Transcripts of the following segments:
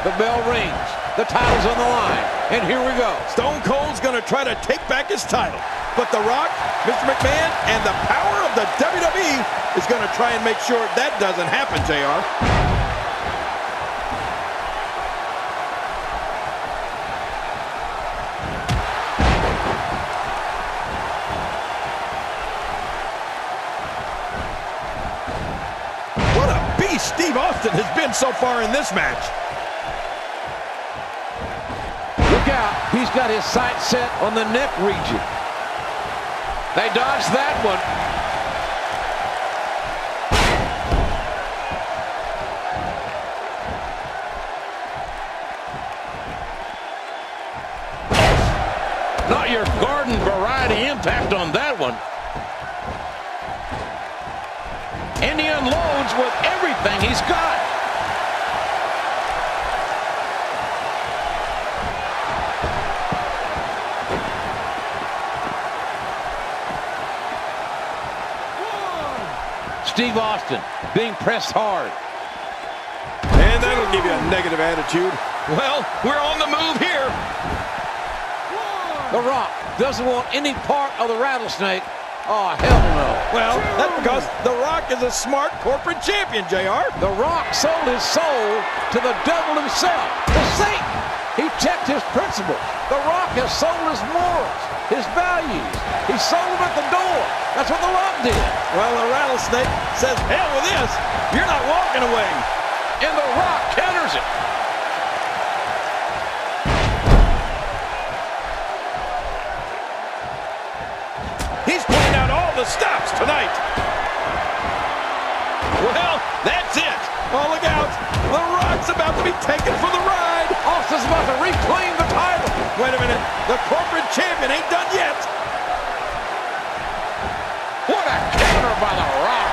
The bell rings. The title's on the line. And here we go. Stone Cold's going to try to take back his title. But The Rock, Mr. McMahon, and the power of the WWE is going to try and make sure that doesn't happen, JR. What a beast Steve Austin has been so far in this match. He's got his sight set on the neck region. They dodged that one. Not your garden variety impact on that one. And he unloads with everything he's got. Steve Austin being pressed hard. And that'll give you a negative attitude. Well, we're on the move here. The Rock doesn't want any part of the rattlesnake Oh, hell no. Well, that's because The Rock is a smart corporate champion, JR. The Rock sold his soul to the devil himself, to Satan. He checked his principles. The Rock has sold his morals, his values. He sold them at the door. That's what The Rock did. Well, the rattlesnake says, hell with this. You're not walking away. And The Rock counters it. He's playing out all the stops tonight. Well, that's it. Oh, look out. The Rock's about to be taken for the ride. Austin's about to reclaim the title. Wait a minute. The corporate champion ain't done yet. What a counter by The Rock.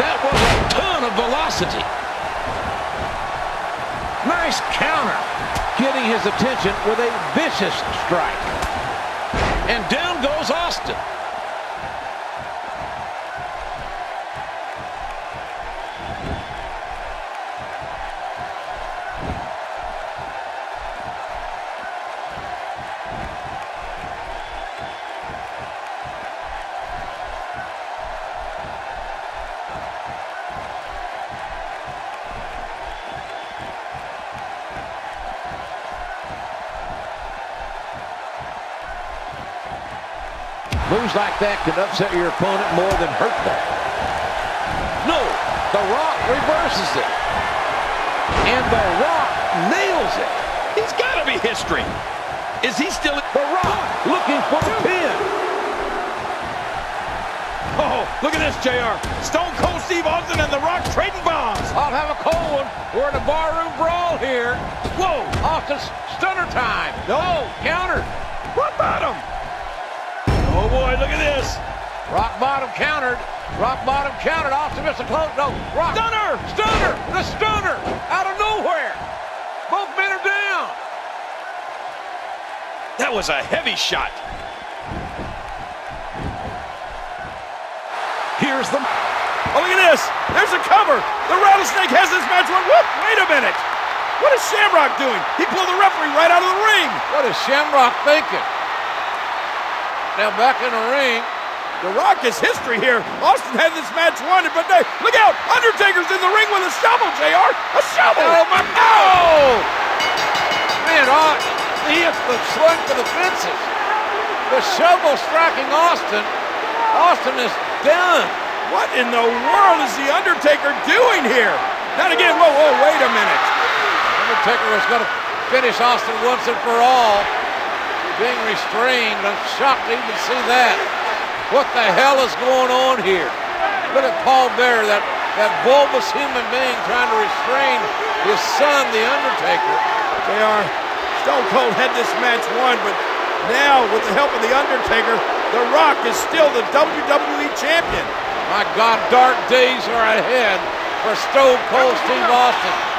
That was a ton of velocity. Nice counter. Getting his attention with a vicious strike. And down goes Austin. Moves like that can upset your opponent more than hurt them. No, The Rock reverses it. And The Rock nails it. He's got to be history. Is he still... The Rock looking for the pin. Oh, look at this, JR. Stone Cold Steve Austin and The Rock trading bombs. I'll have a cold one. We're in a barroom brawl here. Whoa, Austin's stunner time. No, oh, counter. What about him? Oh boy, look at this. Rock bottom countered. Rock bottom countered. Austin missed a close. No. Rock. Stunner. Stunner. The stunner. Out of nowhere. Both men are down. That was a heavy shot. Here's the... Oh, look at this. There's a cover. The Rattlesnake has this match won. Whoop, wait a minute. What is Shamrock doing? He pulled the referee right out of the ring. What is Shamrock thinking? Now back in the ring. The Rock is history here. Austin had this match won, but they, look out! Undertaker's in the ring with a shovel, JR! A shovel! Oh, my Oh! Man, oh, he has swung for the fences. The shovel striking Austin. Austin is done. What in the world is The Undertaker doing here? Not again. Whoa, whoa, wait a minute. Undertaker was going to finish Austin once and for all being restrained. I'm shocked to even see that. What the hell is going on here? Look at Paul Bearer, that, that bulbous human being trying to restrain his son, The Undertaker. They are. Stone Cold had this match won, but now, with the help of The Undertaker, The Rock is still the WWE Champion. My God, dark days are ahead for Stone Cold Steve Austin.